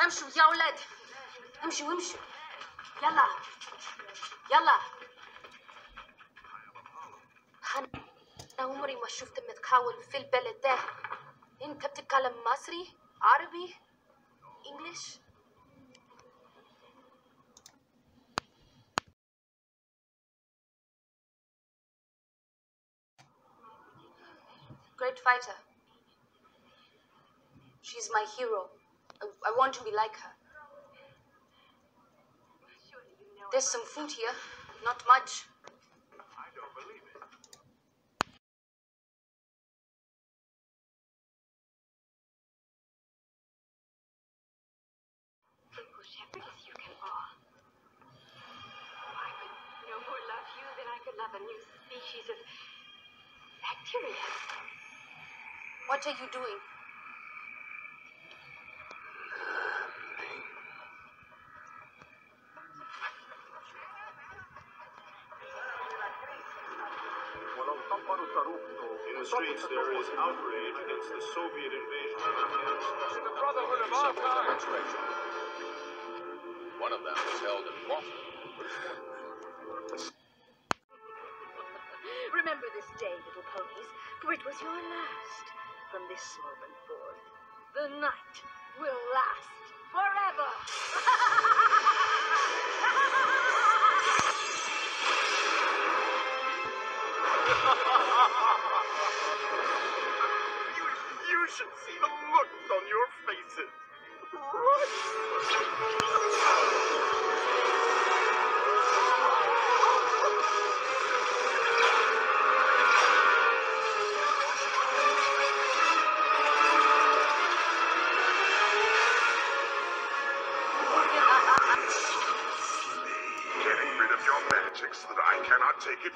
امشوا يا اولاد امشوا امشوا يلا يلا انا عمري ما شفت متكون في البلد ده انت بتتكلم مصري عربي انجليش great fighter she's my hero I, want to be like her there's some food here not much I don't believe it. Simple shepherd as you can all. I could no more love you than I could love a new species of bacteria. what are you doing In the streets, there is outrage against the Soviet invasion of Afghanistan. The brotherhood of our time. One of them was held in Boston. Remember this day, little ponies, for it was your last. From this moment forth, the night will last forever.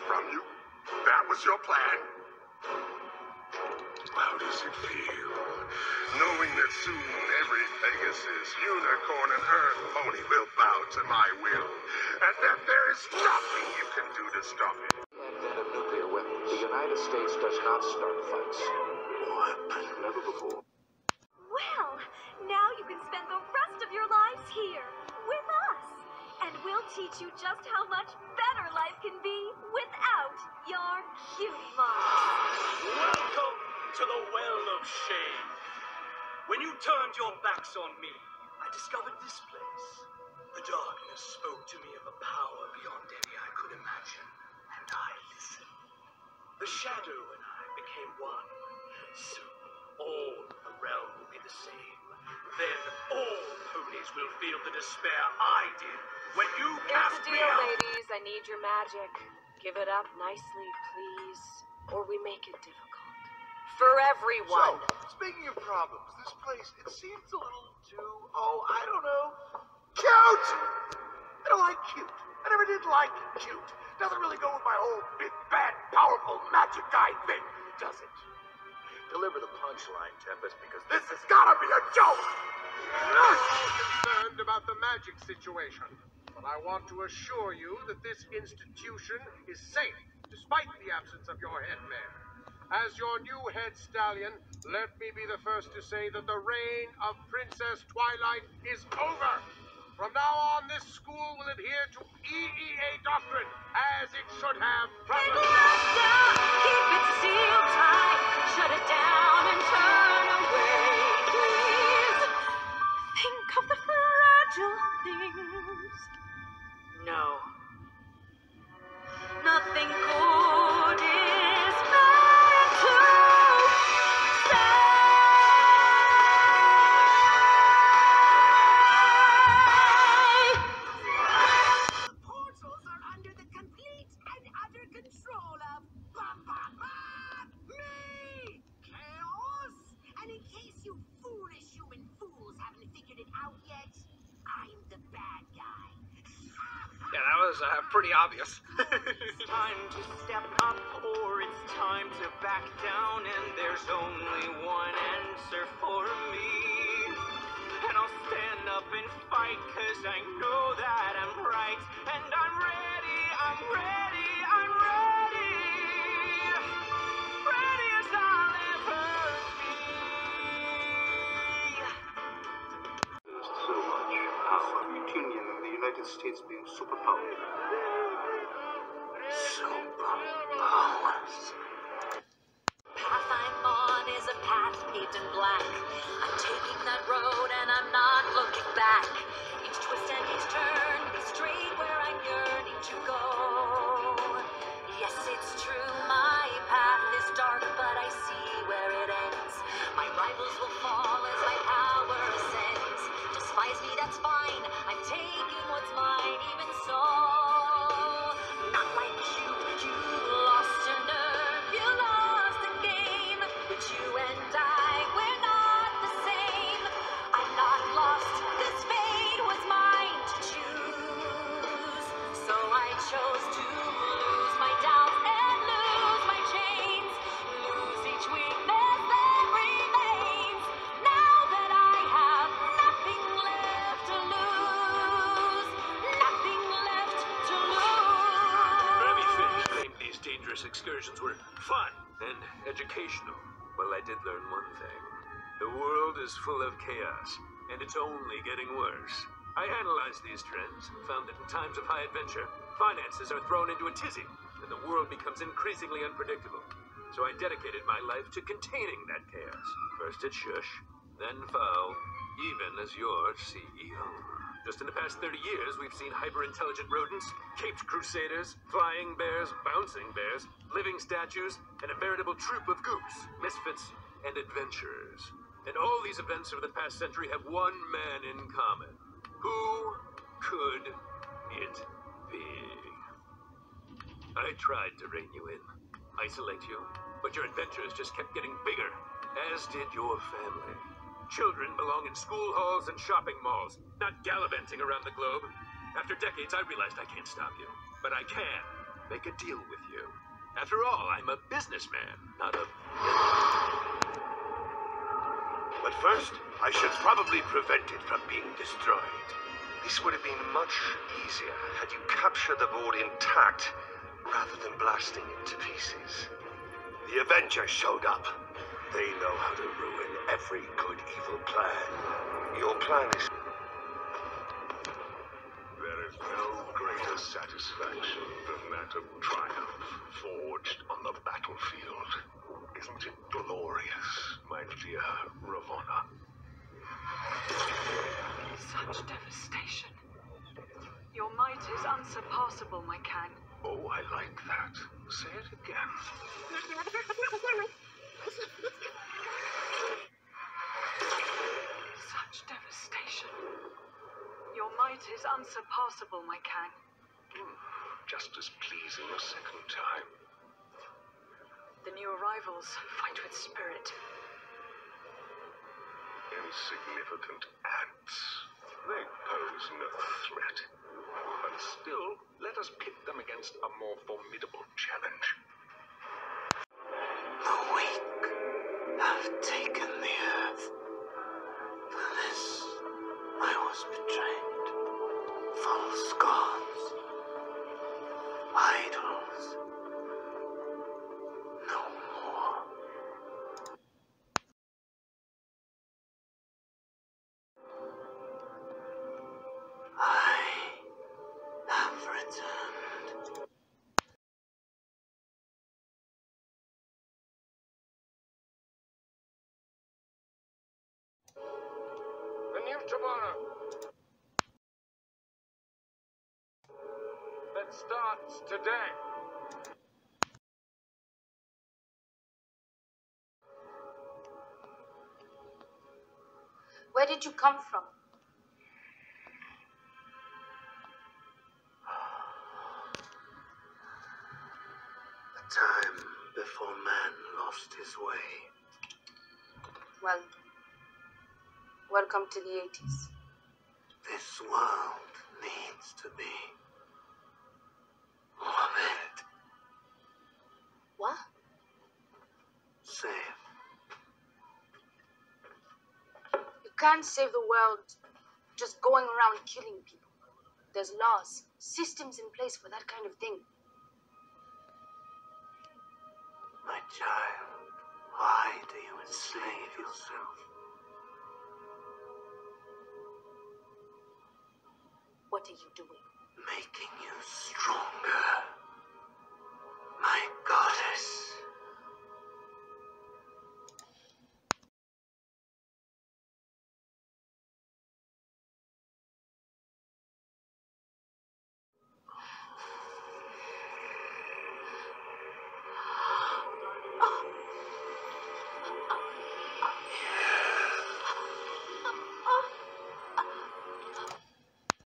from you? That was your plan? How does it feel? Knowing that soon every Pegasus, unicorn, and earth pony will bow to my will, and that there is nothing you can do to stop it. advent of nuclear weapons, the United States does not start fights. What? Never before. Teach you just how much better life can be without your cutie marks. Welcome to the Well of Shame. When you turned your backs on me, I discovered this place. The darkness spoke to me of a power beyond any I could imagine, and I listened. The shadow and I became one. Soon, all realm will be the same. Then all ponies will feel the despair I did when you Here's cast the me deal, out. ladies. I need your magic. Give it up nicely, please, or we make it difficult. For everyone. So, speaking of problems, this place, it seems a little too, oh, I don't know, cute! I don't like cute. I never did like cute. Doesn't really go with my whole big, bad, powerful magic guy thing, does it? Deliver the punchline, Tempest, because this has gotta be a joke! I'm concerned about the magic situation, but I want to assure you that this institution is safe, despite the absence of your head mayor. As your new head stallion, let me be the first to say that the reign of Princess Twilight is over. From now on, this school will adhere to EEA doctrine, as it should have from the was uh, pretty obvious. time to step up or it's time to back down and there's only one answer for me and I'll stand up and fight cause I know that I'm right and I'm ready, I'm ready States being superpower. Superpowers. path I'm on is a path paved in black. I'm taking that road and I'm not looking back. Each twist and each turn be straight and educational. Well, I did learn one thing. The world is full of chaos, and it's only getting worse. I analyzed these trends and found that in times of high adventure, finances are thrown into a tizzy, and the world becomes increasingly unpredictable. So I dedicated my life to containing that chaos. First at Shush, then FOWL, even as your CEO. Just in the past 30 years, we've seen hyper-intelligent rodents, caped crusaders, flying bears, bouncing bears, living statues, and a veritable troop of goofs, misfits, and adventurers. And all these events over the past century have one man in common. Who could it be? I tried to rein you in, isolate you, but your adventures just kept getting bigger, as did your family. Children belong in school halls and shopping malls, not gallivanting around the globe. After decades, I realized I can't stop you, but I can make a deal with you. After all, I'm a businessman, not a. But first, I should probably prevent it from being destroyed. This would have been much easier had you captured the board intact rather than blasting it to pieces. The Avengers showed up. They know how to ruin every good evil plan. Your plan is. There is no greater satisfaction than that of triumph forged on the battlefield. Isn't it glorious, my dear Ravonna? Such devastation. Your might is unsurpassable, my Kang. Oh, I like that. Say it again. Such devastation. Might is unsurpassable, my Kang. Mm, just as pleasing a second time. The new arrivals fight with spirit. Insignificant ants. They pose no threat. But still, let us pit them against a more formidable challenge. The weak have taken the earth. False gods. Idols. No more. I have returned. The new tomorrow. That starts today. Where did you come from? A time before man lost his way. Well, welcome to the 80s. Can't save the world just going around killing people. There's laws, systems in place for that kind of thing. My child, why do you enslave yourself? What What are you doing? Making you stronger. My goddess.